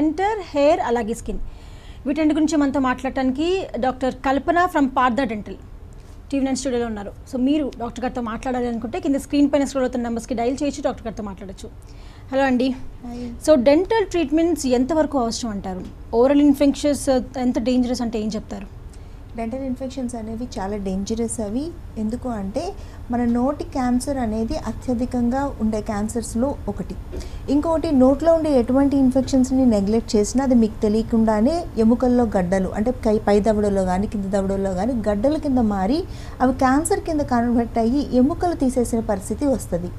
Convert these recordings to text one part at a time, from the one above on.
Centre hair అలాగే skin. వీటన్నిటి గురించి మనతో మాట్లాడటానికి doctor Kalpana from Partha dental TV nine స్టూడియోలో ఉన్నారు. సో మీరు డాక్టర్ గారితో మాట్లాడాలి అనుకుంటే కింద స్క్రీన్ పైన స్క్రోల్ అవుతున్న నెంబర్స్కి డైల్ చేయొచ్చు డాక్టర్ గారితో మాట్లాడచ్చు. హలో అండి. సో డెంటల్ ట్రీట్మెంట్స్ ఎంతవరకు అవసరం అంటారు? ఓరల్ ఇన్ఫెక్షన్స్ ఎంత డేంజరస్ అంటే ఏం చెప్తారు? డెంటల్ ఇన్ఫెక్షన్స్ అనేవి చాలా డేంజరస్ అవి. ఎందుకు అంటే మన నోటి క్యాన్సర్ అనేది అత్యధికంగా ఉండే క్యాన్సర్స్లో ఒకటి. ఇంకొకటి నోట్లో ఉండే ఎటువంటి ఇన్ఫెక్షన్స్ని నెగ్లెక్ట్ చేసినా అది మీకు తెలియకుండానే ఎముకల్లో గడ్డలు అంటే కై పై దవడలో కానీ కింద దవడలో కానీ గడ్డల కింద మారి అవి క్యాన్సర్ కింద కన్వర్ట్ అయ్యి ఎముకలు తీసేసిన పరిస్థితి వస్తుంది.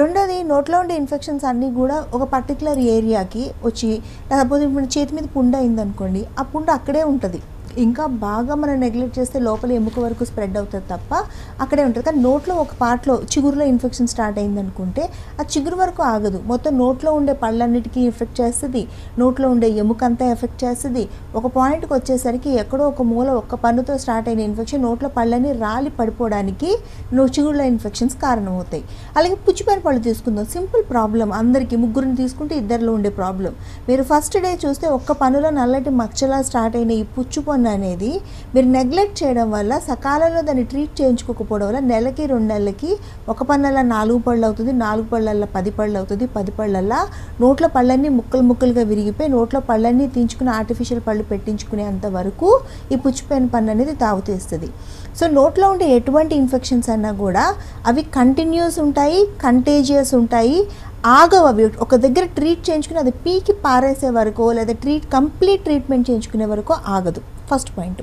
రెండోది నోట్లో ఉండే ఇన్ఫెక్షన్స్ అన్నీ కూడా ఒక పర్టికులర్ ఏరియాకి వచ్చి లేకపోతే చేతి మీద పుండ అయిందనుకోండి ఆ పుండ అక్కడే ఉంటుంది. ఇంకా బాగా మనం నెగ్లెక్ట్ చేస్తే లోపల ఎముక వరకు స్ప్రెడ్ అవుతుంది తప్ప అక్కడే ఉంటుంది. కానీ నోట్లో ఒక పార్ట్లో చిగురులో ఇన్ఫెక్షన్ స్టార్ట్ అయింది అనుకుంటే ఆ చిగురు వరకు ఆగదు. మొత్తం నోట్లో ఉండే పళ్ళన్నిటికీ ఎఫెక్ట్ చేస్తుంది. నోట్లో ఉండే ఎముక అంతా ఎఫెక్ట్ చేస్తుంది. ఒక పాయింట్కి వచ్చేసరికి ఎక్కడో ఒక మూల ఒక్క పన్నుతో స్టార్ట్ అయిన ఇన్ఫెక్షన్ నోట్లో పళ్ళని రాలి పడిపోవడానికి నో చిగురులో ఇన్ఫెక్షన్స్ కారణమవుతాయి. అలాగే పుచ్చిపోయిన పళ్ళు తీసుకుందాం. Simple problem. అందరికీ ముగ్గురిని తీసుకుంటే ఇద్దరిలో ఉండే ప్రాబ్లం. మీరు ఫస్ట్ డే చూస్తే ఒక్క పనులో నల్లటి మచ్చలా స్టార్ట్ అయిన ఈ పుచ్చు హార్మోన్ అనేది మీరు నెగ్లెక్ట్ చేయడం వల్ల సకాలంలో దాన్ని ట్రీట్ చేయించుకోకపోవడం వల్ల నెలకి రెండు నెలలకి ఒక పళ్ళల్లో నాలుగు పళ్ళు అవుతుంది నాలుగు పళ్ళల్లో పది పళ్ళు అవుతుంది పది పళ్ళల్లో నోట్లో పళ్ళన్నీ ముక్కలు ముక్కలుగా విరిగిపోయి నోట్లో పళ్ళన్నీ తీయించుకుని ఆర్టిఫిషియల్ పళ్ళు పెట్టించుకునేంత వరకు ఈ పుచ్చిపోయిన పన్ను అనేది తాగుతీస్తుంది సో నోట్లో ఉండే ఎటువంటి ఇన్ఫెక్షన్స్ అన్నా కూడా అవి కంటిన్యూస్ ఉంటాయి కంటేజియస్ ఉంటాయి ఆగవు అవి. ఒక దగ్గర ట్రీట్ చేయించుకుని అది పీకి పారేసే వరకు లేదా ట్రీట్ కంప్లీట్ ట్రీట్మెంట్ చేయించుకునే వరకు ఆగదు. ఫస్ట్ పాయింట్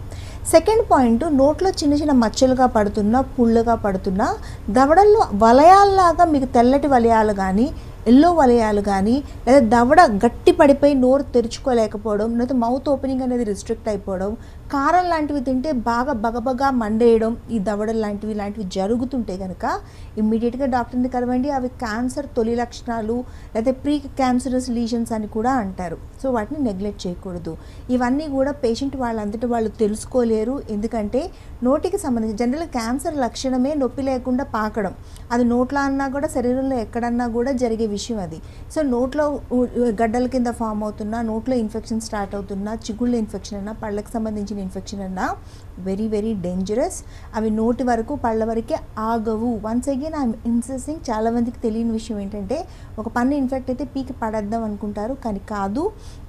సెకండ్ పాయింట్ నోట్లో చిన్న చిన్న మచ్చలుగా పడుతున్నా పుళ్ళుగా పడుతున్నా దవడల్లో వలయాల్లాగా మీకు తెల్లటి వలయాలు కానీ ఎల్లో వలయాలు కానీ లేదా దవడ గట్టి పడిపోయి నోరు తెరుచుకోలేకపోవడం లేదా మౌత్ ఓపెనింగ్ అనేది రిస్ట్రిక్ట్ అయిపోవడం కారం లాంటివి తింటే బాగా బగబగా మండేయడం ఈ దవడలు లాంటివి లాంటివి జరుగుతుంటే కనుక ఇమ్మీడియట్గా డాక్టర్ని కలవండి. అవి క్యాన్సర్ తొలి లక్షణాలు లేదా ప్రీ క్యాన్సరస్ లీజన్స్ అని కూడా అంటారు. సో వాటిని నెగ్లెక్ట్ చేయకూడదు. ఇవన్నీ కూడా పేషెంట్ వాళ్ళంతటి వాళ్ళు తెలుసుకోలేరు. ఎందుకంటే నోటికి సంబంధించి జనరల్ క్యాన్సర్ లక్షణమే నొప్పి లేకుండా పాకడం. అది నోట్లో అన్నా కూడా శరీరంలో ఎక్కడన్నా కూడా జరిగే విషయం అది. సో నోట్లో గడ్డల కింద ఫామ్ అవుతున్నా నోట్లో ఇన్ఫెక్షన్ స్టార్ట్ అవుతున్నా చిగుళ్ళ ఇన్ఫెక్షన్ అన్నా పళ్ళకి సంబంధించిన ఇన్ఫెక్షన్ అన్నా వెరీ వెరీ డేంజరస్. అవి నోటి వరకు పళ్ళ వరకే ఆగవు. వన్స్ అగైన్ ఐఎమ్ ఇన్సెసింగ్ చాలా మందికి తెలియని విషయం ఏంటంటే ఒక పన్ను ఇన్ఫెక్ట్ అయితే పీకి పడేద్దాం అనుకుంటారు కానీ కాదు.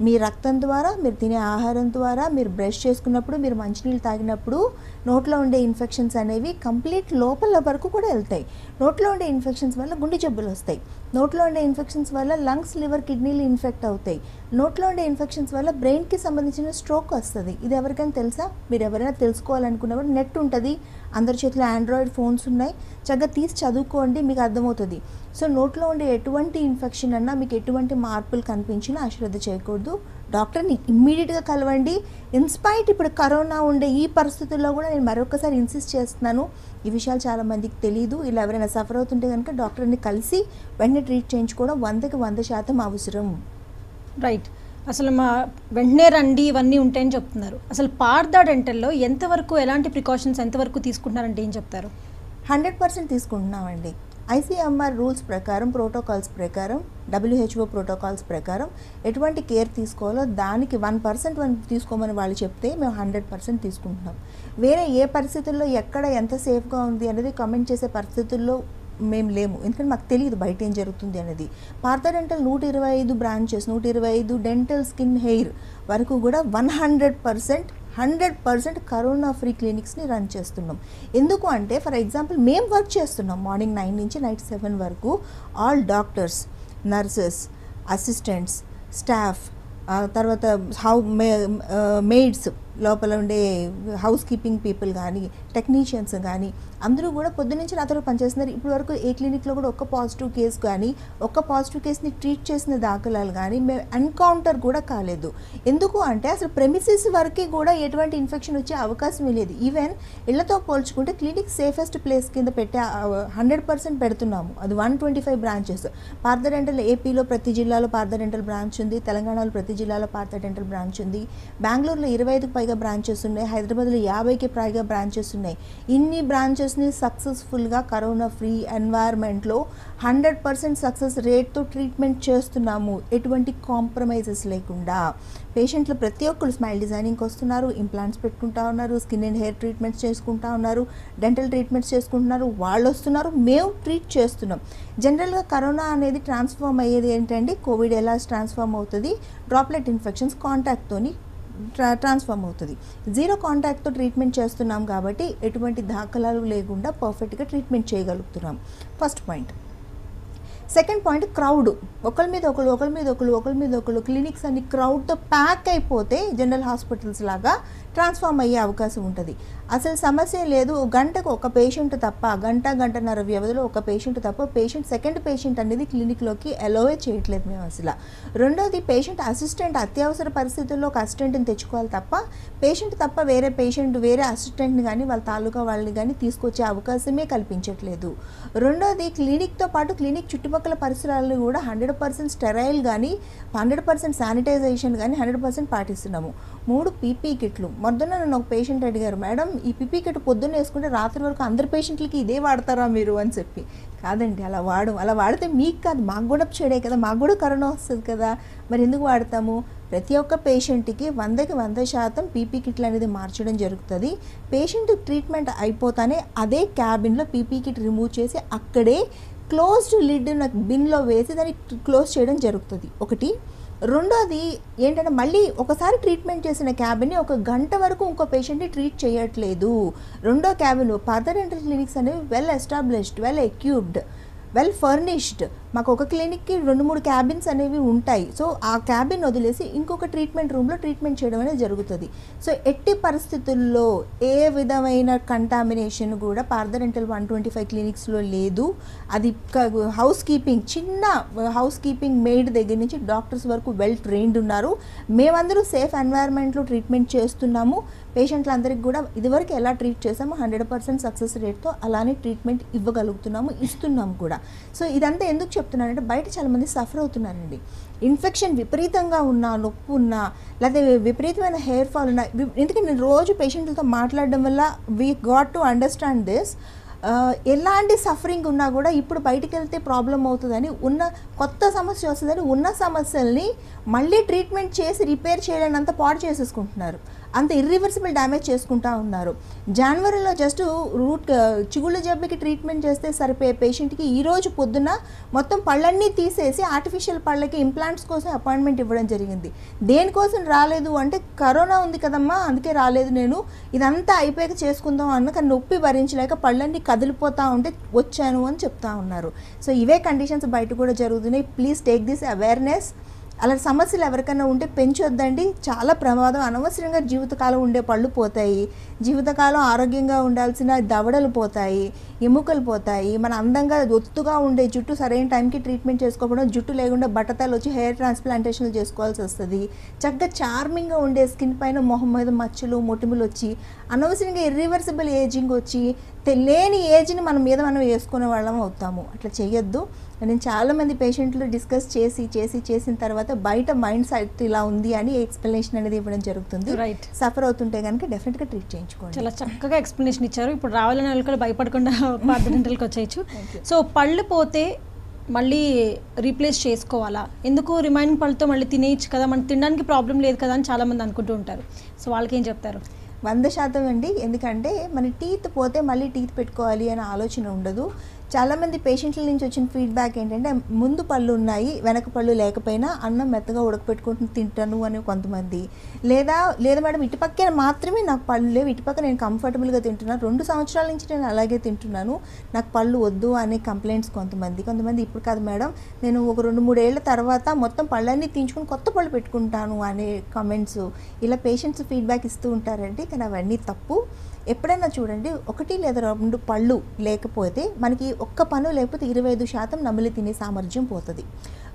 మీ రక్తం ద్వారా మీరు తినే ఆహారం ద్వారా మీరు బ్రష్ చేసుకున్నప్పుడు మీరు మంచినీళ్ళు తాగినప్పుడు నోట్లో ఉండే ఇన్ఫెక్షన్స్ అనేవి కంప్లీట్ లోపల వరకు కూడా వెళ్తాయి. నోట్లో ఉండే ఇన్ఫెక్షన్స్ వల్ల గుండె జబ్బులు వస్తాయి. నోట్లో ఉండే ఇన్ఫెక్షన్స్ వల్ల లంగ్స్ లివర్ కిడ్నీలు ఇన్ఫెక్ట్ అవుతాయి. నోట్లో ఉండే ఇన్ఫెక్షన్స్ వల్ల బ్రెయిన్కి సంబంధించిన స్ట్రోక్ వస్తుంది. ఇది ఎవరికైనా తెలుసా? మీరు ఎవరైనా తెలుసుకోవాలనుకున్నప్పుడు నెట్ ఉంటుంది. అందరి చేతిలో ఆండ్రాయిడ్ ఫోన్స్ ఉన్నాయి. చక్కగా తీసి చదువుకోండి మీకు అర్థమవుతుంది. సో నోట్లో ఉండే ఎటువంటి ఇన్ఫెక్షన్ అన్నా మీకు ఎటువంటి మార్పులు కనిపించినా అశ్రద్ధ చేయకూడదు. డాక్టర్ని ఇమ్మీడియట్గా కలవండి. ఇన్స్పైట్ ఇప్పుడు కరోనా ఉండే ఈ పరిస్థితుల్లో కూడా నేను మరొకసారి ఇన్సిస్ట్ చేస్తున్నాను. ఈ విషయాలు చాలా మందికి తెలియదు ఇలా ఎవరైనా సఫర్ అవుతుంటే కనుక డాక్టర్ని కలిసి వెంటనే ట్రీట్ చేయించుకోవడం వందకి వంద శాతం అవసరం. రైట్. అసలు మా వెంటనే రండి ఇవన్నీ ఉంటాయని చెప్తున్నారు. అసలు పార్దా డెంటల్లో ఎంతవరకు ఎలాంటి ప్రికాషన్స్ ఎంతవరకు తీసుకుంటున్నారంటే ఏం చెప్తారు? హండ్రెడ్ పర్సెంట్ తీసుకుంటున్నామండి. ఐసీఎంఆర్ రూల్స్ ప్రకారం ప్రోటోకాల్స్ ప్రకారం డబ్ల్యూహెచ్ఓ ప్రోటోకాల్స్ ప్రకారం ఎటువంటి కేర్ తీసుకోవాలో దానికి వన్ పర్సెంట్ వన్ తీసుకోమని వాళ్ళు చెప్తే మేము హండ్రెడ్ పర్సెంట్ తీసుకుంటున్నాం. వేరే ఏ పరిస్థితుల్లో ఎక్కడ ఎంత సేఫ్గా ఉంది అనేది కామెంట్ చేసే పరిస్థితుల్లో మేము లేము. ఎందుకంటే మాకు తెలియదు బయట ఏం జరుగుతుంది అనేది. పార్థ డెంటల్ నూట ఇరవై ఐదు బ్రాంచెస్ నూట ఇరవై ఐదు డెంటల్ స్కిన్ హెయిర్ వరకు కూడా one hundred percent hundred percent corona free క్లినిక్స్ని run చేస్తున్నాం. ఎందుకు అంటే ఫర్ ఎగ్జాంపుల్ మేము వర్క్ చేస్తున్నాం మార్నింగ్ నైన్ నుంచి నైట్ సెవెన్ వరకు. All doctors nurses assistants staff తర్వాత హౌ మెయిడ్స్ లోపల ఉండే హౌస్ కీపింగ్ పీపుల్ కానీ టెక్నీషియన్స్ కానీ అందరూ కూడా పొద్దునుంచి నాతో పనిచేస్తున్నారు. ఇప్పటి వరకు ఏ క్లినిక్లో కూడా ఒక్క పాజిటివ్ కేసు కానీ ఒక్క పాజిటివ్ కేసుని ట్రీట్ చేసిన దాఖలాలు కానీ మేము ఎన్కౌంటర్ కూడా కాలేదు. ఎందుకు అంటే అసలు ప్రెమిసిస్ వరకు కూడా ఎటువంటి ఇన్ఫెక్షన్ వచ్చే అవకాశం లేదు. ఈవెన్ ఇళ్ళతో పోల్చుకుంటే క్లినిక్ సేఫెస్ట్ ప్లేస్ కింద పెట్టే హండ్రెడ్ పర్సెంట్ పెడుతున్నాము. అది one twenty five branches Partha dental ఏపీలో ప్రతి జిల్లాలో పార్థ డెంటల్ బ్రాంచ్ ఉంది. తెలంగాణలో ప్రతి జిల్లాలో పార్థ డెంటల్ బ్రాంచ్ ఉంది. బెంగళూరులో ఇరవై ఐదుకు పైగా పైగా బ్రాంచెస్ ఉన్నాయి. హైదరాబాద్లో యాభైకి పైగా బ్రాంచెస్ ఉన్నాయి. ఇన్ని బ్రాంచెస్ని సక్సెస్ఫుల్గా కరోనా ఫ్రీ ఎన్వైర్న్మెంట్లో హండ్రెడ్ పర్సెంట్ సక్సెస్ రేట్తో ట్రీట్మెంట్ చేస్తున్నాము. ఎటువంటి కాంప్రమైజెస్ లేకుండా. పేషెంట్లు ప్రతి ఒక్కరు స్మైల్ డిజైనింగ్కి వస్తున్నారు. ఇంప్లాంట్స్ పెట్టుకుంటా ఉన్నారు. స్కిన్ అండ్ హెయిర్ ట్రీట్మెంట్స్ చేసుకుంటా ఉన్నారు. డెంటల్ ట్రీట్మెంట్స్ చేసుకుంటున్నారు. వాళ్ళు వస్తున్నారు. మేము ట్రీట్ చేస్తున్నాం. జనరల్గా కరోనా అనేది ట్రాన్స్ఫార్మ్ అయ్యేది ఏంటంటే కోవిడ్ ఎలా ట్రాన్స్ఫార్మ్ అవుతుంది? డ్రాప్లెట్ ఇన్ఫెక్షన్స్ కాంటాక్ట్తోని ట్రా ట్రాన్స్ఫార్మ్ అవుతుంది. జీరో కాంటాక్ట్తో ట్రీట్మెంట్ చేస్తున్నాం కాబట్టి ఎటువంటి దాఖలాలు లేకుండా పర్ఫెక్ట్గా ట్రీట్మెంట్ చేయగలుగుతున్నాం. First point second point crowd ఒకరి మీద ఒకరు ఒకరి మీద ఒకరు ఒకరి మీద ఒకరు క్లినిక్స్ అన్ని క్రౌడ్తో ప్యాక్ అయిపోతే జనరల్ హాస్పిటల్స్ లాగా ట్రాన్స్ఫార్మ్ అయ్యే అవకాశం ఉంటుంది. అసలు సమస్య లేదు గంటకు ఒక పేషెంట్ తప్ప గంట గంటన్నర వ్యవధిలో ఒక పేషెంట్ తప్ప పేషెంట్ సెకండ్ పేషెంట్ అనేది క్లినిక్లోకి అలోవే చేయట్లేదు మేము అసలు. రెండోది పేషెంట్ అసిస్టెంట్ అత్యవసర పరిస్థితుల్లో ఒక అసిస్టెంట్ని తెచ్చుకోవాలి తప్ప పేషెంట్ తప్ప వేరే పేషెంట్ వేరే అసిస్టెంట్ని కానీ వాళ్ళ తాలూకా వాళ్ళని కానీ తీసుకొచ్చే అవకాశమే కల్పించట్లేదు. రెండోది క్లినిక్తో పాటు క్లినిక్ చుట్టుపక్కల పరిసరాలను కూడా హండ్రెడ్ పర్సెంట్ స్టెరైల్ కానీ హండ్రెడ్ పర్సెంట్ శానిటైజేషన్ కానీ హండ్రెడ్ పర్సెంట్ పాటిస్తున్నాము. మూడు పీపీ కిట్లు. మొదన నన్ను ఒక పేషెంట్ అడిగారు మేడం ఈ పీపీ కిట్ పొద్దున్న వేసుకుంటే రాత్రి వరకు అందరి పేషెంట్లకి ఇదే వాడతారా మీరు? అని చెప్పి. కాదండి అలా వాడు అలా వాడితే మీకు కాదు మాకు కూడా చెడే కదా మాకు కూడా కరోనా వస్తుంది కదా మరి ఎందుకు వాడతాము? ప్రతి ఒక్క పేషెంట్కి వందకి వంద శాతం పీపీ కిట్లు అనేది మార్చడం జరుగుతుంది. పేషెంట్ ట్రీట్మెంట్ అయిపోతానే అదే క్యాబిన్లో పీపీ కిట్ రిమూవ్ చేసి అక్కడే క్లోజ్డ్ లిడ్ బిన్లో వేసి దాన్ని క్లోజ్ చేయడం జరుగుతుంది. ఒకటి రెండోది ఏంటంటే మళ్ళీ ఒకసారి ట్రీట్మెంట్ చేసిన క్యాబిన్ని ఒక గంట వరకు ఇంకో పేషెంట్ని ట్రీట్ చేయట్లేదు. రెండో క్యాబిన్ పర్దర్ డెంటల్ క్లినిక్స్ అనేవి well established well equipped well furnished మాకు ఒక క్లినిక్కి రెండు మూడు క్యాబిన్స్ అనేవి ఉంటాయి. సో ఆ క్యాబిన్ వదిలేసి ఇంకొక ట్రీట్మెంట్ రూమ్లో ట్రీట్మెంట్ చేయడం అనేది జరుగుతుంది. సో ఎట్టి పరిస్థితుల్లో ఏ విధమైన కంటామినేషన్ కూడా పార్దరెంటల్ వన్ ట్వంటీ ఫైవ్ క్లినిక్స్లో లేదు. అది హౌస్ కీపింగ్ చిన్న హౌస్ కీపింగ్ మెయిడ్ దగ్గర నుంచి డాక్టర్స్ వరకు వెల్ ట్రైన్డ్ ఉన్నారు. మేమందరూ సేఫ్ ఎన్వైర్న్మెంట్లో ట్రీట్మెంట్ చేస్తున్నాము. పేషెంట్లందరికీ కూడా ఇదివరకు ఎలా ట్రీట్ చేసామో హండ్రెడ్ పర్సెంట్ సక్సెస్ రేట్తో అలానే ట్రీట్మెంట్ ఇవ్వగలుగుతున్నాము ఇస్తున్నాము కూడా. సో ఇదంతా ఎందుకు చెప్తున్నానంటే బయట చాలామంది సఫర్ అవుతున్నారండి. ఇన్ఫెక్షన్ విపరీతంగా ఉన్నా నొప్పి ఉన్నా లేకపోతే విపరీతమైన హెయిర్ ఫాల్ ఉన్నా వి- ఎందుకంటే నేను రోజు పేషెంట్లతో మాట్లాడడం వల్ల we got to understand this ఎలాంటి సఫరింగ్ ఉన్నా కూడా ఇప్పుడు బయటికి వెళ్తే ప్రాబ్లం అవుతుందని ఉన్న కొత్త సమస్య వస్తుందని ఉన్న సమస్యల్ని మళ్ళీ ట్రీట్మెంట్ చేసి రిపేర్ చేయడానికి అంత పాడు చేసేసుకుంటున్నారు. అంత ఇర్రివర్సిబుల్ డ్యామేజ్ చేసుకుంటా ఉన్నారు. జనవరిలో జస్ట్ రూట్ చిగుళ్ళ జబ్బుకి ట్రీట్మెంట్ చేస్తే సరిపోయే పేషెంట్కి ఈరోజు పొద్దున మొత్తం పళ్ళన్నీ తీసేసి ఆర్టిఫిషియల్ పళ్ళకి ఇంప్లాంట్స్ కోసం అపాయింట్మెంట్ ఇవ్వడం జరిగింది. దేనికోసం రాలేదు అంటే కరోనా ఉంది కదమ్మా అందుకే రాలేదు నేను. ఇదంతా అయిపోయాక చేసుకుందాం అన్న కానీ నొప్పి భరించలేక పళ్ళన్నీ కదిలిపోతా ఉంటే వచ్చాను అని చెప్తా ఉన్నారు. సో ఇవే కండిషన్స్ బయట కూడా జరుగుతున్నాయి. ప్లీజ్ టేక్ దిస్ అవేర్నెస్ అలాంటి సమస్యలు ఎవరికైనా ఉంటే పెంచొద్దండి. చాలా ప్రమాదం. అనవసరంగా జీవితకాలం ఉండే పళ్ళు పోతాయి. జీవితకాలం ఆరోగ్యంగా ఉండాల్సిన దవడలు పోతాయి. ఎముకలు పోతాయి. మన అందంగా ఒత్తుగా ఉండే జుట్టు సరైన టైంకి ట్రీట్మెంట్ చేసుకోకపోవడం జుట్టు లేకుండా బట్టతలు వచ్చి హెయిర్ ట్రాన్స్ప్లాంటేషన్లు చేసుకోవాల్సి వస్తుంది. చక్కగా చార్మింగ్గా ఉండే స్కిన్ పైన మొహం మీద మచ్చలు మొటిములు వచ్చి అనవసరంగా ఇర్రివర్సిబుల్ ఏజింగ్ వచ్చి తెలియని ఏజ్ని మన మీద మనం వేసుకునే వాళ్ళం అవుతాము. అట్లా చేయొద్దు. నేను చాలామంది పేషెంట్లు డిస్కస్ చేసి చేసి చేసిన తర్వాత బయట మైండ్ సెట్ ఇలా ఉంది అని ఎక్స్ప్లెనేషన్ అనేది ఇవ్వడం జరుగుతుంది. Right. సఫర్ అవుతుంటే కనుక డెఫినెట్గా ట్రీట్ చేయించుకోండి. చాలా చక్కగా ఎక్స్ప్లెనేషన్ ఇచ్చారు. ఇప్పుడు రావాలని వాళ్ళు కూడా భయపడకుండా పాత డెంటల్కి వచ్చేయచ్చు. సో పళ్ళు పోతే మళ్ళీ రీప్లేస్ చేసుకోవాలా? ఎందుకు రిమైనింగ్ పళ్ళతో మళ్ళీ తినేయచ్చు కదా? మనకు తినడానికి ప్రాబ్లం లేదు కదా అని చాలామంది అనుకుంటూ ఉంటారు. సో వాళ్ళకి ఏం చెప్తారు? వంద శాతం అండి. ఎందుకంటే మన టీత్ పోతే మళ్ళీ టీత్ పెట్టుకోవాలి అనే ఆలోచన ఉండదు. చాలామంది పేషెంట్ల నుంచి వచ్చిన ఫీడ్బ్యాక్ ఏంటంటే ముందు పళ్ళు ఉన్నాయి వెనక పళ్ళు లేకపోయినా అన్నం మెత్తగా ఉడకపెట్టుకుంటూ తింటాను అని కొంతమంది. లేదా లేదా మేడం ఇటుపక్కన మాత్రమే నాకు పళ్ళు లేవు ఇటుపక్క నేను కంఫర్టబుల్గా తింటున్నాను రెండు సంవత్సరాల నుంచి నేను అలాగే తింటున్నాను. నాకు పళ్ళు వద్దు అనే కంప్లైంట్స్ కొంతమంది. కొంతమంది ఇప్పుడు కాదు మేడం నేను ఒక రెండు మూడేళ్ళ తర్వాత మొత్తం పళ్ళన్నీ తీయించుకొని కొత్త పళ్ళు పెట్టుకుంటాను అనే కామెంట్స్ ఇలా పేషెంట్స్ ఫీడ్బ్యాక్ ఇస్తూ ఉంటారండి కానీ అవన్నీ తప్పు. ఎప్పుడైనా చూడండి ఒకటి లేదా రెండు పళ్ళు లేకపోతే మనకి ఒక్క పన్ను లేకపోతే ఇరవై ఐదు శాతం నమిలి తినే సామర్థ్యం పోతుంది.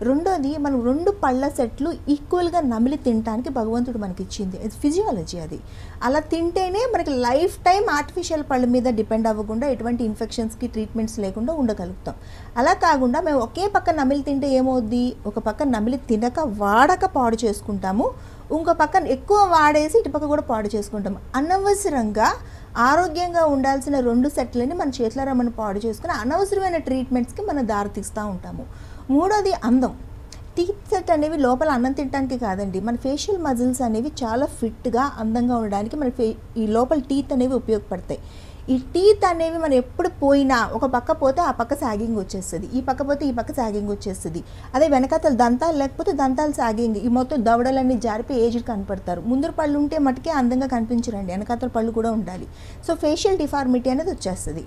రెండోది మనం రెండు పళ్ళ సెట్లు ఈక్వల్గా నమిలి తినడానికి భగవంతుడు మనకి ఇచ్చింది ఇది ఫిజియాలజీ అది. అలా తింటేనే మనకి లైఫ్ టైం ఆర్టిఫిషియల్ పళ్ళ మీద డిపెండ్ అవ్వకుండా ఎటువంటి ఇన్ఫెక్షన్స్కి ట్రీట్మెంట్స్ లేకుండా ఉండగలుగుతాం. అలా కాకుండా మేము ఒకే పక్క నమిలి తింటే ఏమవుద్ది? ఒక పక్క నమిలి తినక వాడక పాడు చేసుకుంటాము. ఇంకో పక్కన ఎక్కువ వాడేసి ఇటు పక్క కూడా పాడు చేసుకుంటాం. అనవసరంగా ఆరోగ్యంగా ఉండాల్సిన రెండు సెట్లని మన చేతులారా మనం పాడు చేసుకుని అనవసరమైన ట్రీట్మెంట్స్కి మనం దారితీస్తూ ఉంటాము. మూడోది అందం. టీత్ సెట్ అనేవి లోపల అన్నం తినడానికి కాదండి. మన ఫేషియల్ మజిల్స్ అనేవి చాలా ఫిట్గా అందంగా ఉండడానికి మన ఫే ఈ లోపల టీత్ అనేవి ఉపయోగపడతాయి. ఈ టీత్ అనేవి మనం ఎప్పుడు పోయినా ఒక పక్క పోతే ఆ పక్క సాగింగ్ వచ్చేస్తుంది. ఈ పక్క పోతే ఈ పక్క సాగింగ్ వచ్చేస్తుంది. అదే వెనకాతల దంతాలు లేకపోతే దంతాలు సాగింగ్ ఈ మొత్తం దవడలన్నీ జారిపోయి ఏజ్డ్ కనపడతారు. ముందర పళ్ళు ఉంటే మటుకే అందంగా కనిపించరండి. వెనకాతల పళ్ళు కూడా ఉండాలి. సో ఫేషియల్ డిఫార్మిటీ అనేది వచ్చేస్తుంది.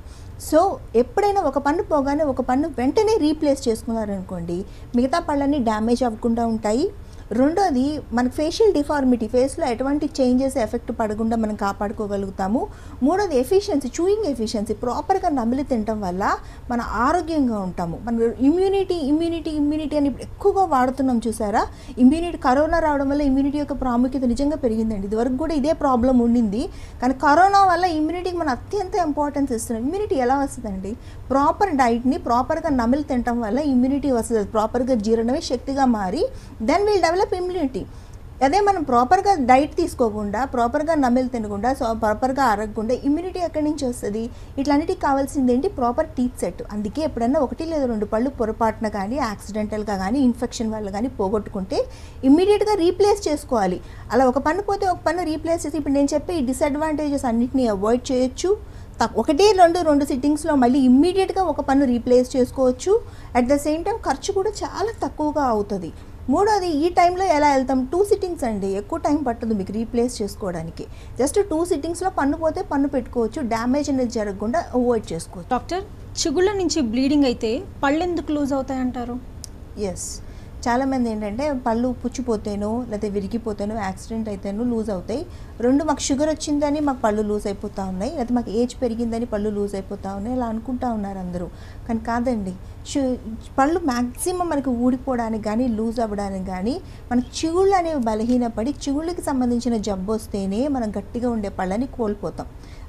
సో ఎప్పుడైనా ఒక పన్ను పోగానే ఒక పన్ను వెంటనే రీప్లేస్ చేసుకున్నారనుకోండి మిగతా పళ్ళన్నీ డ్యామేజ్ అవ్వకుండా ఉంటాయి. రెండోది మన ఫేషియల్ డిఫార్మిటీ ఫేస్లో ఎటువంటి చేంజెస్ ఎఫెక్ట్ పడకుండా మనం కాపాడుకోగలుగుతాము. మూడోది ఎఫిషియన్సీ చూయింగ్ ఎఫిషియన్సీ ప్రాపర్గా నమిలి తినటం వల్ల మన ఆరోగ్యంగా ఉంటాము. మన ఇమ్యూనిటీ ఇమ్యూనిటీ ఇమ్యూనిటీ అని ఇప్పుడు ఎక్కువగా వాడుతున్నాం చూసారా? ఇమ్యూనిటీ కరోనా రావడం వల్ల ఇమ్యూనిటీ యొక్క ప్రాముఖ్యత నిజంగా పెరిగిందండి. ఇదివరకు కూడా ఇదే ప్రాబ్లం ఉండింది. కానీ కరోనా వల్ల ఇమ్యూనిటీకి మనం అత్యంత ఇంపార్టెన్స్ ఇస్తున్నాం. ఇమ్యూనిటీ ఎలా వస్తుందండి? ప్రాపర్ డైట్ని ప్రాపర్గా నమిలి తినటం వల్ల ఇమ్యూనిటీ వస్తుంది. ప్రాపర్గా జీర్ణమే శక్తిగా మారి దెన్ విల్ డెవలప్ ఇమ్యూనిటీ అదే మనం ప్రాపర్గా డైట్ తీసుకోకుండా ప్రాపర్గా నమిలి తినకుండా సో ప్రాపర్గా అరగకుండా ఇమ్యూనిటీ ఎక్కడి నుంచి వస్తుంది? ఇట్లాంటికి కావాల్సింది ఏంటి? ప్రాపర్ టీత్ సెట్ అందుకే ఎప్పుడన్నా ఒకటి లేదా రెండు పళ్ళు పొరపాటున కానీ యాక్సిడెంటల్గా కానీ ఇన్ఫెక్షన్ వల్ల కానీ పోగొట్టుకుంటే ఇమ్మీడియట్గా రీప్లేస్ చేసుకోవాలి. అలా ఒక పన్ను పోతే ఒక పన్ను రీప్లేస్ చేసి ఇప్పుడు నేను చెప్పే ఈ డిసడ్వాంటేజెస్ అన్నిటిని అవాయిడ్ చేయొచ్చు. తక్- ఒకటే రెండు రెండు సిట్టింగ్స్లో మళ్ళీ ఇమ్మీడియట్గా ఒక పన్ను రీప్లేస్ చేసుకోవచ్చు. అట్ ద సేమ్ టైం ఖర్చు కూడా చాలా తక్కువగా అవుతుంది. మూడోది ఈ టైంలో ఎలా వెళ్తాం? టూ సిట్టింగ్స్ అండి. ఎక్కువ టైం పట్టదు మీకు రీప్లేస్ చేసుకోవడానికి. జస్ట్ టూ సిట్టింగ్స్లో పన్ను పోతే పన్ను పెట్టుకోవచ్చు. డ్యామేజ్ అనేది జరగకుండా అవాయిడ్ చేసుకోవచ్చు. డాక్టర్ చిగుళ్ళ నుంచి బ్లీడింగ్ అయితే పళ్ళు ఎందుకు లూజ్ అవుతాయంటారు ఎస్ చాలామంది ఏంటంటే పళ్ళు పుచ్చిపోతేనో లేకపోతే విరిగిపోతేనో యాక్సిడెంట్ అయితేనో లూజ్ అవుతాయి. రెండు మాకు షుగర్ వచ్చిందని మాకు పళ్ళు లూజ్ అయిపోతూ ఉన్నాయి. లేకపోతే మాకు ఏజ్ పెరిగిందని పళ్ళు లూజ్ అయిపోతూ ఉన్నాయి. ఇలా అనుకుంటా ఉన్నారు అందరూ. కానీ కాదండి. పళ్ళు మ్యాక్సిమం మనకి ఊడిపోవడానికి కానీ లూజ్ అవ్వడానికి కానీ మనకి చిగుళ్ళు అనేవి బలహీనపడి చిగుళ్ళకి సంబంధించిన జబ్బు వస్తేనే మనం గట్టిగా ఉండే పళ్ళని కోల్పోతాం.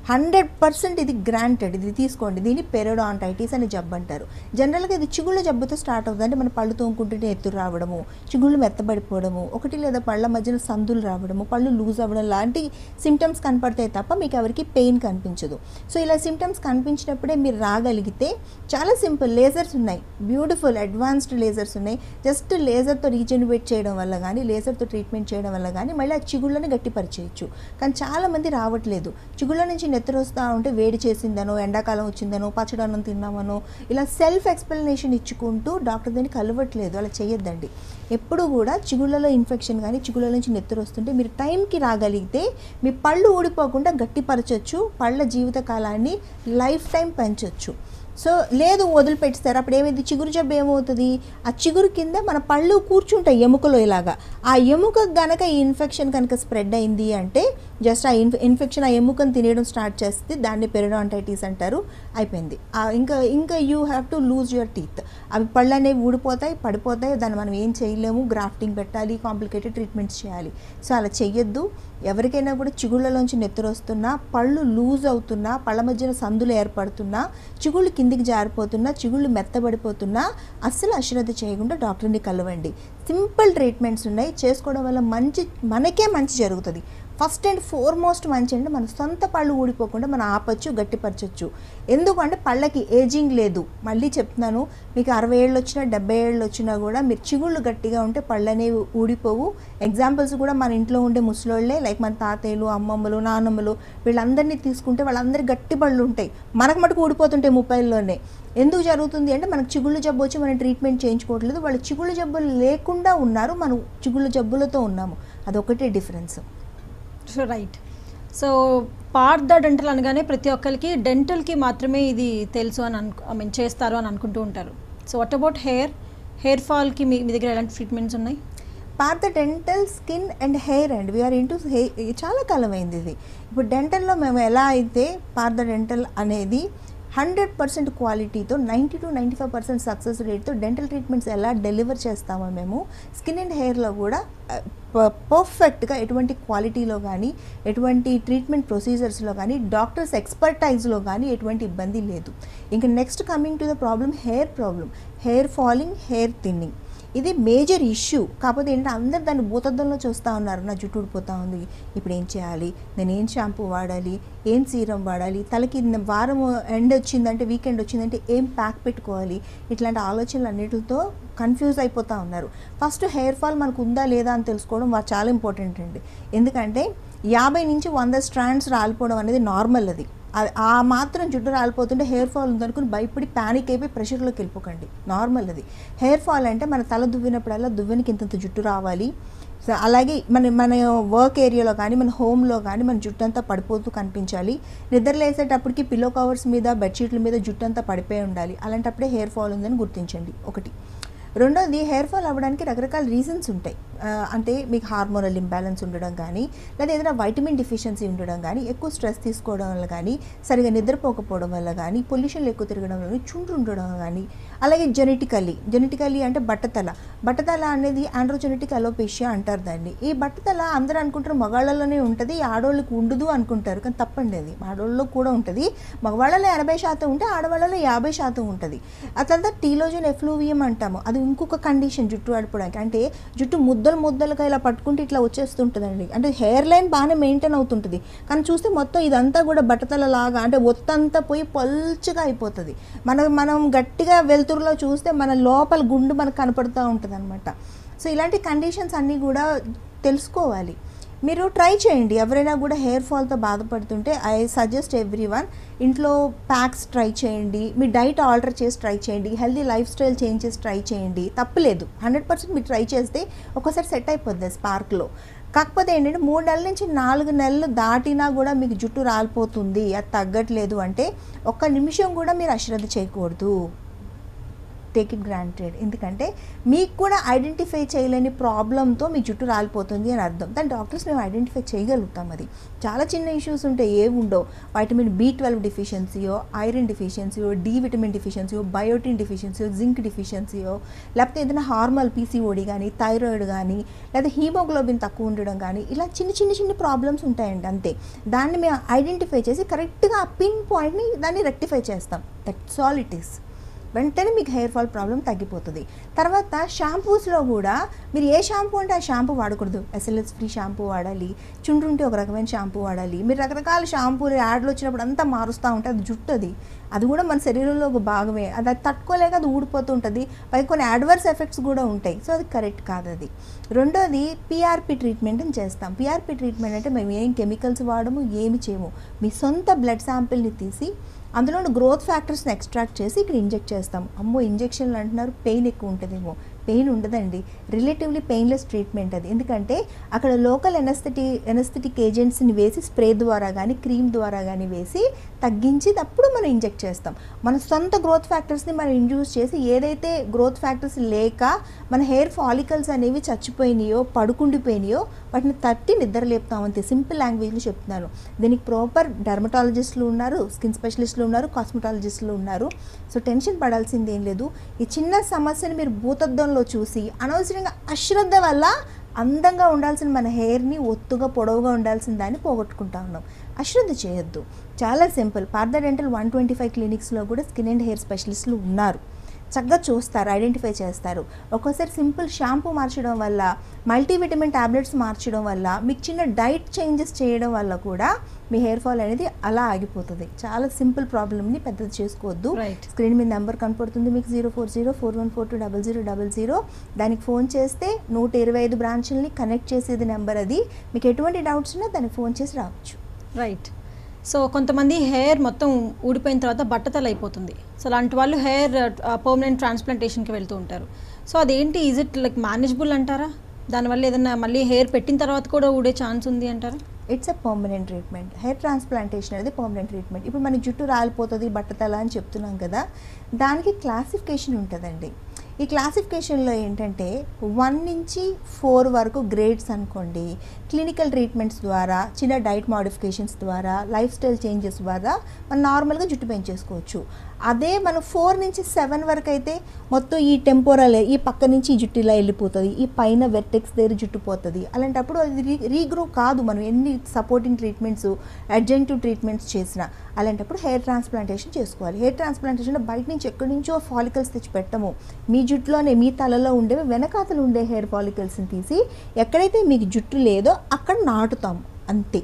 హండ్రెడ్ పర్సెంట్ ఇది గ్రాంటెడ్. ఇది తీసుకోండి. దీన్ని పెరోడాంటైటిస్ అని జబ్బు అంటారు. జనరల్గా ఇది చిగుళ్ళ జబ్బుతో స్టార్ట్ అవుతుంది అంటే మన పళ్ళు తోముకుంటుంటే ఎత్తురు రావడము చిగుళ్ళు మెత్తబడిపోవడము ఒకటి లేదా పళ్ళ మధ్యన సందులు రావడము పళ్ళు లూజ్ అవ్వడం లాంటి సిమ్టమ్స్ కనపడతాయి తప్ప మీకు ఎవరికి పెయిన్ కనిపించదు. సో ఇలా సిమ్టమ్స్ కనిపించినప్పుడే మీరు రాగలిగితే చాలా సింపుల్. లేజర్స్ ఉన్నాయి బ్యూటిఫుల్ అడ్వాన్స్డ్ లేజర్స్ ఉన్నాయి. జస్ట్ లేజర్తో రీజెనరేట్ చేయడం వల్ల కానీ లేజర్తో ట్రీట్మెంట్ చేయడం వల్ల కానీ మళ్ళీ ఆ చిగుళ్ళని గట్టిపరిచేయచ్చు. కానీ చాలామంది రావట్లేదు. చిగుళ్ళ నుంచి నెత్తరు వస్తూ ఉంటే వేడి చేసిందనో ఎండాకాలం వచ్చిందనో పచ్చడన్నం తిన్నామనో ఇలా సెల్ఫ్ ఎక్స్ప్లెనేషన్ ఇచ్చుకుంటూ డాక్టర్ దీన్ని కలవట్లేదు అలా చేయొద్దండి ఎప్పుడు కూడా చిగుళ్ళలో ఇన్ఫెక్షన్ కానీ చిగుళ్ళ నుంచి నెత్తరు వస్తుంటే మీరు టైంకి రాగలిగితే మీ పళ్ళు ఊడిపోకుండా గట్టిపరచచ్చు పళ్ళ జీవిత కాలాన్ని లైఫ్ టైం పెంచొచ్చు. సో లేదు వదిలిపెట్టిస్తారు. అప్పుడు ఏమైంది? చిగురు జబ్బు ఏమవుతుంది? ఆ చిగురు కింద మన పళ్ళు కూర్చుంటాయి ఎముకలో ఇలాగా. ఆ ఎముక గనక ఈ ఇన్ఫెక్షన్ కనుక స్ప్రెడ్ అయింది అంటే జస్ట్ ఆ ఇన్ ఇన్ఫెక్షన్ ఆ ఎముకను తినేయడం స్టార్ట్ చేస్తే దాన్ని పెరిడాంటైటిస్ అంటారు. అయిపోయింది. ఇంకా ఇంకా you have to lose your teeth. అవి పళ్ళు అనేవి ఊడిపోతాయి పడిపోతాయి. దాన్ని మనం ఏం చేయలేము. గ్రాఫ్టింగ్ పెట్టాలి కాంప్లికేటెడ్ ట్రీట్మెంట్స్ చేయాలి. సో అలా చెయ్యొద్దు. ఎవరికైనా కూడా చిగుళ్ళలోంచి నెత్తరు వస్తున్నా పళ్ళు లూజ్ అవుతున్నా పళ్ళ మధ్యన సందులు ఏర్పడుతున్నా చిగుళ్ళు కిందికి జారిపోతున్నా చిగుళ్ళు మెత్తబడిపోతున్నా అస్సలు అశ్రద్ధ చేయకుండా డాక్టర్ని కలవండి. సింపుల్ ట్రీట్మెంట్స్ ఉన్నాయి. చేసుకోవడం వల్ల మంచి మనకే మంచి జరుగుతుంది. ఫస్ట్ అండ్ ఫోర్మోస్ట్ మంచి అంటే మన సొంత పళ్ళు ఊడిపోకుండా మనం ఆపచ్చు గట్టిపరచచ్చు. ఎందుకంటే పళ్ళకి ఏజింగ్ లేదు. మళ్ళీ చెప్తున్నాను మీకు అరవై ఏళ్ళు వచ్చినా డెబ్బై ఏళ్ళు వచ్చినా కూడా మీరు చిగుళ్ళు గట్టిగా ఉంటే పళ్ళు అనేవి ఊడిపోవు. ఎగ్జాంపుల్స్ కూడా మన ఇంట్లో ఉండే ముసలోళ్ళే లైక్ మన తాతయ్యలు అమ్మమ్మలు నాన్నమ్మలు వీళ్ళందరినీ తీసుకుంటే వాళ్ళందరి గట్టి పళ్ళు ఉంటాయి. మనకు మటుకు ఊడిపోతుంటాయి ముప్పైల్లోనే. ఎందుకు జరుగుతుంది అంటే మనకు చిగుళ్ళు జబ్బు వచ్చి మనం ట్రీట్మెంట్ చేయించుకోవట్లేదు. వాళ్ళు చిగుళ్ళు జబ్బులు లేకుండా ఉన్నారు. మనం చిగుళ్ళు జబ్బులతో ఉన్నాము. అదొకటే difference. Right so Partha dental అనగానే ప్రతి ఒక్కరికి డెంటల్కి మాత్రమే ఇది తెలుసు అని అను ఐ మీన్ చేస్తారు అని అనుకుంటూ ఉంటారు. So what about hair hair ఫాల్కి మీ మీ దగ్గర ఎలాంటి ట్రీట్మెంట్స్ ఉన్నాయి? పాత dental skin and hair and we are into చాలా కాలం అయింది ఇది. ఇప్పుడు డెంటల్లో మేము ఎలా అయితే పార్థ డెంటల్ అనేది హండ్రెడ్ పర్సెంట్ క్వాలిటీతో ninety to ninety five percent success రేట్తో dental treatments ఎలా డెలివర్ చేస్తామో మేము స్కిన్ అండ్ హెయిర్లో కూడా పర్ఫెక్ట్గా ఎటువంటి క్వాలిటీలో కానీ ఎటువంటి ట్రీట్మెంట్ ప్రొసీజర్స్లో కానీ డాక్టర్స్ ఎక్స్పర్టైజ్లో కానీ ఎటువంటి ఇబ్బంది లేదు. ఇంకా next coming to the problem hair problem. Hair falling hair thinning. ఇది మేజర్ ఇష్యూ. కాకపోతే ఏంటంటే అందరు దాన్ని భూతద్దంలో చూస్తూ ఉన్నారు. నా జుట్టు ఊడిపోతూ ఉంది. ఇప్పుడు ఏం చేయాలి? నేను ఏం షాంపూ వాడాలి? ఏం సీరం వాడాలి? తలకి వారం ఎండ్ వచ్చిందంటే వీకెండ్ వచ్చిందంటే ఏం ప్యాక్ పెట్టుకోవాలి? ఇట్లాంటి ఆలోచనలు అన్నిటితో కన్ఫ్యూజ్ అయిపోతూ ఉన్నారు. ఫస్ట్ హెయిర్ ఫాల్ మనకు ఉందా లేదా అని తెలుసుకోవడం చాలా ఇంపార్టెంట్ అండి. ఎందుకంటే యాభై నుంచి వంద స్ట్రాండ్స్ రాలిపోవడం అనేది నార్మల్ అది. ఆ మాత్రం జుట్టు రాలిపోతుంటే హెయిర్ ఫాల్ ఉందనుకుని భయపడి ప్యానిక్ అయిపోయి ప్రెషర్లోకి వెళ్ళిపోకండి. నార్మల్ అది. హెయిర్ ఫాల్ అంటే మన తల దువ్వినప్పుడల్లా దువ్వెనికి ఇంతంత జుట్టు రావాలి. సో అలాగే మన మన వర్క్ ఏరియాలో కానీ మన హోమ్లో కానీ మన జుట్టు అంతా పడిపోతూ కనిపించాలి. నిద్ర లేసేటప్పటికి పిల్లో కవర్స్ మీద బెడ్షీట్ల మీద జుట్టు అంతా పడిపోయి ఉండాలి. అలాంటప్పుడే హెయిర్ ఫాల్ ఉందని గుర్తించండి. ఒకటి. రెండోది హెయిర్ ఫాల్ అవ్వడానికి రకరకాల రీజన్స్ ఉంటాయి. అంటే మీకు హార్మోనల్ ఇంబ్యాలెన్స్ ఉండడం కానీ లేదా ఏదైనా వైటమిన్ డిఫిషియన్సీ ఉండడం కానీ ఎక్కువ స్ట్రెస్ తీసుకోవడం వల్ల కానీ సరిగా నిద్రపోకపోవడం వల్ల కానీ పొల్యూషన్లు ఎక్కువ తిరగడం వల్ల చుండ్రు ఉండడం కానీ అలాగే జెనెటికల్లీ జెనెటికల్లీ అంటే బట్టతల. బట్టతల అనేది ఆండ్రోజెనెటిక్ అలోపేషియా అంటారు దాన్ని. ఈ బట్టతల అందరూ అనుకుంటారు మగవాళ్ళలోనే ఉంటుంది ఆడవాళ్ళకి ఉండదు అనుకుంటారు కానీ తప్పండి అది. ఆడవాళ్ళలో కూడా ఉంటుంది. మగవాళ్ళలో ఎనభై శాతం ఉంటే ఆడవాళ్ళలో యాభై శాతం ఉంటుంది. ఆ తర్వాత టీలోజన్ ఎఫ్లూవియం అంటాము. అది ఇంకొక కండిషన్ జుట్టు ఆడిపోవడానికి. అంటే జుట్టు ముద్దలు ముద్దలుగా ఇలా పట్టుకుంటే ఇట్లా వచ్చేస్తుంటుందండి. అంటే హెయిర్ లైన్ బాగానే మెయింటైన్ అవుతుంటుంది. కానీ చూస్తే మొత్తం ఇదంతా కూడా బట్టతల లాగా అంటే ఒత్తంతా పోయి పల్చగా అయిపోతుంది. మనం మనం గట్టిగా వెలుతురులో చూస్తే మన లోపల గుండు మనకు కనపడుతూ ఉంటుంది అనమాట సో ఇలాంటి కండిషన్స్ అన్నీ కూడా తెలుసుకోవాలి. మీరు ట్రై చేయండి. ఎవరైనా కూడా హెయిర్ ఫాల్తో బాధపడుతుంటే ఐ సజెస్ట్ ఎవ్రీ వన్ ఇంట్లో ప్యాక్స్ ట్రై చేయండి. మీ డైట్ ఆల్టర్ చేసి ట్రై చేయండి. Healthy life style changes try చేయండి తప్పలేదు హండ్రెడ్ పర్సెంట్ మీరు ట్రై చేస్తే ఒకసారి సెట్ అయిపోద్ది స్పార్క్లో కాకపోతే ఏంటంటే మూడు నెలల నుంచి నాలుగు నెలలు దాటినా కూడా మీకు జుట్టు రాలిపోతుంది. అది తగ్గట్లేదు అంటే ఒక్క నిమిషం కూడా మీరు అశ్రద్ధ చేయకూడదు. టేక్ ఇట్ గ్రాంటెడ్ ఎందుకంటే మీకు కూడా ఐడెంటిఫై చేయలేని ప్రాబ్లంతో మీ జుట్టు రాలిపోతుంది అని అర్థం. దాని డాక్టర్స్ మేము ఐడెంటిఫై చేయగలుగుతాం అది. చాలా చిన్న ఇష్యూస్ ఉంటాయి ఏముండో వైటమిన్ బి ట్వెల్వ్ డిఫిషియన్సీయో ఐరన్ డిఫిషియన్సీయో డి విటమిన్ డిఫిషియన్సీయో బయోటిన్ డిఫిషియన్సీయో జింక్ డిఫిషియన్సీయో లేకపోతే ఏదైనా హార్మల్ పీసీఓడి కానీ థైరాయిడ్ కానీ లేదా హీమోగ్లోబిన్ తక్కువ ఉండడం కానీ ఇలా చిన్న చిన్న చిన్న ప్రాబ్లమ్స్ ఉంటాయండి అంతే. దాన్ని మేము ఐడెంటిఫై చేసి కరెక్ట్గా ఆ పిన్ పాయింట్ని దాన్ని రెక్టిఫై చేస్తాం. దట్స్ ఆల్ ఇట్ ఈస్ వెంటనే మీకు హెయిర్ ఫాల్ ప్రాబ్లం తగ్గిపోతుంది. తర్వాత షాంపూస్లో కూడా మీరు ఏ షాంపూ అంటే ఆ షాంపూ వాడకూడదు. ఎస్ఎల్ఎస్ ఫ్రీ షాంపూ వాడాలి. చుండ్రుంటే ఒక రకమైన షాంపూ వాడాలి. మీరు రకరకాల షాంపూలు యాడ్లు వచ్చినప్పుడు అంతా మారుస్తూ ఉంటే అది జుట్టు అది అది కూడా మన శరీరంలో ఒక భాగమే. అది అది తట్టుకోలేక అది ఊడిపోతూ ఉంటుంది. పైగా కొన్ని అడ్వర్స్ ఎఫెక్ట్స్ కూడా ఉంటాయి. సో అది కరెక్ట్ కాదు అది. రెండోది పిఆర్పి ట్రీట్మెంట్ అని చేస్తాం. పిఆర్పి ట్రీట్మెంట్ అంటే మేము ఏం కెమికల్స్ వాడము ఏమి చేయము. మీ సొంత బ్లడ్ శాంపిల్ని తీసి అందులో గ్రోత్ ఫ్యాక్టర్స్ని ఎక్స్ట్రాక్ట్ చేసి ఇక్కడ ఇంజెక్ట్ చేస్తాం అమ్మో ఇంజెక్షన్లు అంటున్నారు పెయిన్ ఎక్కువ ఉంటుందేమో. పెయిన్ ఉండదండి. రిలేటివ్లీ పెయిన్లెస్ ట్రీట్మెంట్ అది. ఎందుకంటే అక్కడ లోకల్ ఎనస్థెటి ఎనస్థెటిక్ ఏజెంట్స్ని వేసి స్ప్రే ద్వారా కానీ క్రీమ్ ద్వారా కానీ వేసి తగ్గించి అప్పుడు మనం ఇంజెక్ట్ చేస్తాం. మన సొంత గ్రోత్ ఫ్యాక్టర్స్ని మనం ఇండ్యూస్ చేసి ఏదైతే గ్రోత్ ఫ్యాక్టర్స్ లేక మన హెయిర్ ఫాలికల్స్ అనేవి చచ్చిపోయినాయో పడుకుండిపోయినాయో వాటిని తట్టి నిద్ర లేపుతామంతే సింపుల్ లాంగ్వేజ్లో చెప్తున్నాను. దీనికి ప్రాపర్ డర్మటాలజిస్టులు ఉన్నారు స్కిన్ స్పెషలిస్టులు ఉన్నారు కాస్మెటాలజిస్టులు ఉన్నారు. సో టెన్షన్ పడాల్సింది ఏం లేదు. ఈ చిన్న సమస్యని మీరు భూతద్దంలో చూసి అనవసరంగా అశ్రద్ధ వల్ల అందంగా ఉండాల్సిన మన హెయిర్ని ఒత్తుగా పొడవుగా ఉండాల్సిన దాన్ని పోగొట్టుకుంటా ఉన్నాం. అశ్రద్ధ చేయొద్దు. చాలా simple. Partha dental one twenty five క్లినిక్స్లో కూడా స్కిన్ అండ్ హెయిర్ స్పెషలిస్టులు ఉన్నారు. చక్కగా చూస్తారు ఐడెంటిఫై చేస్తారు. ఒక్కోసారి సింపుల్ షాంపూ మార్చడం వల్ల మల్టీవిటమిన్ టాబ్లెట్స్ మార్చడం వల్ల మీకు చిన్న డైట్ చేంజెస్ చేయడం వల్ల కూడా మీ హెయిర్ ఫాల్ అనేది అలా ఆగిపోతుంది. చాలా సింపుల్ ప్రాబ్లమ్ని పెద్దది చేసుకోవద్దు. స్క్రీన్ మీద నెంబర్ కనపడుతుంది మీకు zero four zero four one four two double zero double zero. దానికి ఫోన్ చేస్తే నూట ఇరవై ఐదు బ్రాంచుల్ని కనెక్ట్ చేసేది నెంబర్ అది. మీకు ఎటువంటి డౌట్స్ ఉన్నా దానికి ఫోన్ చేసి రావచ్చు. రైట్ సో కొంతమంది హెయిర్ మొత్తం ఊడిపోయిన తర్వాత బట్టతల అయిపోతుంది. సో అలాంటి వాళ్ళు హెయిర్ పర్మనెంట్ ట్రాన్స్ప్లాంటేషన్కి వెళ్తూ ఉంటారు. సో అదేంటి? ఈజ్ ఇట్ లైక్ మేనేజబుల్ అంటారా? దానివల్ల ఏదైనా మళ్ళీ హెయిర్ పెట్టిన తర్వాత కూడా ఊడే ఛాన్స్ ఉంది అంటారా? It's a permanent treatment hair transplantation అనేది పర్మనెంట్ ట్రీట్మెంట్ ఇప్పుడు మన జుట్టు రాలిపోతుంది బట్టతల అని చెప్తున్నాం కదా దానికి క్లాసిఫికేషన్ ఉంటుందండి. ఈ క్లాసిఫికేషన్లో ఏంటంటే వన్ నుంచి ఫోర్ వరకు గ్రేడ్స్ అనుకోండి. క్లినికల్ ట్రీట్మెంట్స్ ద్వారా చిన్న డైట్ మాడిఫికేషన్స్ ద్వారా లైఫ్ స్టైల్ చేంజెస్ ద్వారా మనం నార్మల్గా జుట్టు పెంచేసుకోవచ్చు. అదే మనం ఫోర్ నుంచి సెవెన్ వరకు అయితే మొత్తం ఈ టెంపోరల్ ఈ పక్క నుంచి ఈ జుట్టు ఇలా వెళ్ళిపోతుంది. ఈ పైన వెర్టెక్స్ దగ్గర జుట్టు పోతుంది. అలాంటప్పుడు అది రీ రీగ్రో కాదు మనం ఎన్ని సపోర్టింగ్ ట్రీట్మెంట్స్ అడ్జెంటివ్ ట్రీట్మెంట్స్ చేసినా. అలాంటప్పుడు హెయిర్ ట్రాన్స్ప్లాంటేషన్ చేసుకోవాలి. హెయిర్ ట్రాన్స్ప్లాంటేషన్ బయట నుంచి ఎక్కడి నుంచో ఫాలికల్స్ తెచ్చి పెట్టము మీ జుట్టులోనే మీ తలలో ఉండేవి వెనకాతలు ఉండే హెయిర్ ఫాలికల్స్ని తీసి ఎక్కడైతే మీకు జుట్టు లేదో అక్కడ నాటుతాం అంతే.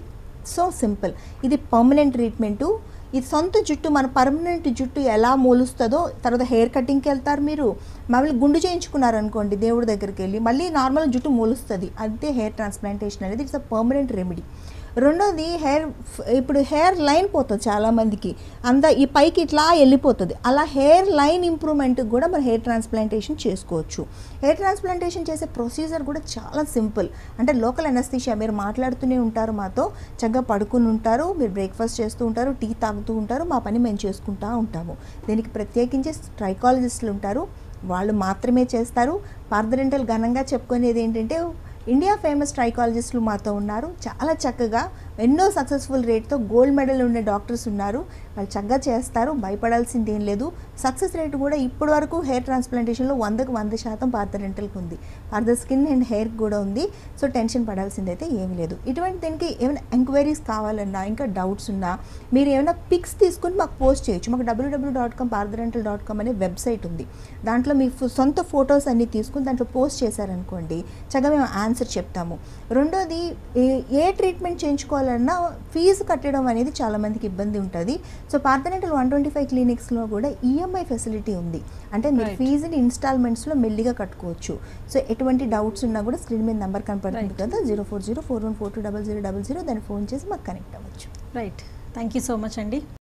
So simple. ఇది పర్మనెంట్ ట్రీట్మెంటు ఇది సొంత జుట్టు మన పర్మనెంట్ జుట్టు ఎలా మూలుస్తుందో తర్వాత హెయిర్ కటింగ్కి వెళ్తారు మీరు. మామూలు గుండు చేయించుకున్నారు అనుకోండి దేవుడి దగ్గరికి వెళ్ళి మళ్ళీ నార్మల్ జుట్టు మూలుస్తుంది. అంతే హెయిర్ ట్రాన్స్ప్లాంటేషన్ అనేది ఇట్స్ అ పర్మనెంట్ రెమెడీ రెండోది హెయిర్ ఇప్పుడు హెయిర్ లైన్ పోతుంది చాలామందికి. అంత ఈ పైకి ఇట్లా వెళ్ళిపోతుంది. అలా హెయిర్ లైన్ ఇంప్రూవ్మెంట్కి కూడా మనం హెయిర్ ట్రాన్స్ప్లాంటేషన్ చేసుకోవచ్చు. హెయిర్ ట్రాన్స్ప్లాంటేషన్ చేసే ప్రొసీజర్ కూడా చాలా సింపుల్ అంటే లోకల్ ఎనస్థిషియా మీరు మాట్లాడుతూనే ఉంటారు మాతో చక్కగా పడుకుని ఉంటారు మీరు బ్రేక్ఫాస్ట్ చేస్తూ ఉంటారు టీ తాగుతూ ఉంటారు మా పని మేము చేసుకుంటూ ఉంటాము. దీనికి ప్రత్యేకించి ట్రైకాలజిస్టులు ఉంటారు. వాళ్ళు మాత్రమే చేస్తారు. పార్దరెంటల్ ఘనంగా చెప్పుకునేది ఏంటంటే ఇండియా ఫేమస్ ట్రైకాలజిస్టులు మాతో ఉన్నారు. చాలా చక్కగా ఎన్నో సక్సెస్ఫుల్ రేట్తో గోల్డ్ మెడల్ ఉండే డాక్టర్స్ ఉన్నారు. వాళ్ళు చక్కగా చేస్తారు భయపడాల్సింది ఏం లేదు. సక్సెస్ రేట్ కూడా ఇప్పటి వరకు హెయిర్ ట్రాన్స్ప్లాంటేషన్లో వందకు వంద శాతం పార్థరెంటల్కి ఉంది. పార్థ స్కిన్ అండ్ హెయిర్ కూడా ఉంది. సో టెన్షన్ పడాల్సింది అయితే ఏమీ లేదు. ఇటువంటి దీనికి ఏమైనా ఎంక్వైరీస్ కావాలన్నా ఇంకా డౌట్స్ ఉన్నా మీరు ఏమైనా పిక్స్ తీసుకుని మాకు పోస్ట్ చేయొచ్చు. మాకు WWW dot com Partha dental dot com అనే వెబ్సైట్ ఉంది. దాంట్లో మీ సొంత ఫొటోస్ అన్నీ తీసుకుని దాంట్లో పోస్ట్ చేశారనుకోండి చక్కగా మేము ఆన్సర్ చెప్తాము. రెండోది ఏ- ఏ ట్రీట్మెంట్ చేయించుకోవాలన్నా ఫీజు కట్టడం అనేది చాలామందికి ఇబ్బంది ఉంటుంది. So Partha dental one twenty five క్లినిక్స్లో కూడా ఈఎంఐ ఫెసిలిటీ ఉంది. అంటే మీరు. ఫీజుని ఇన్స్టాల్మెంట్స్లో మెల్లిగా కట్టుకోవచ్చు. సో ఎటువంటి డౌట్స్ ఉన్నా కూడా స్క్రీన్ మీద నెంబర్ కనపడుతుంది. కదా zero four zero four one four two double zero double zero దాన్ని ఫోన్ చేసి మాకు కనెక్ట్ అవ్వచ్చు. Right thank you so much అండి.